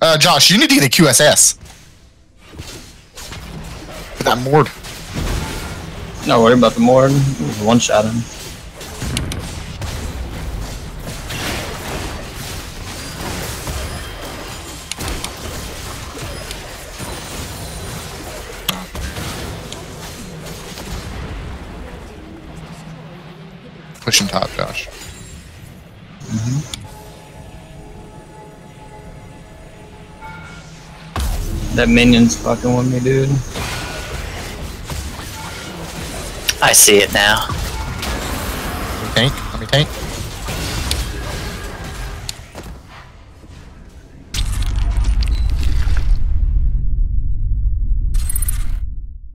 Uh, Josh, you need to get a QSS. Get that Mord. Not worry about the Mord. One shot him. Pushing top, Josh. Mm-hmm. That minion's fucking with me, dude. I see it now. Let me tank. Let me tank.